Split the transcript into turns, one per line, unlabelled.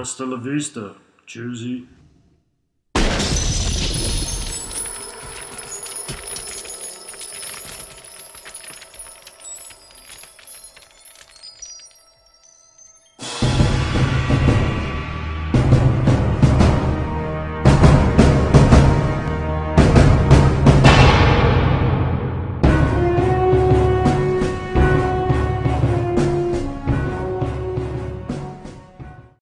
Hasta la vista, Jersey.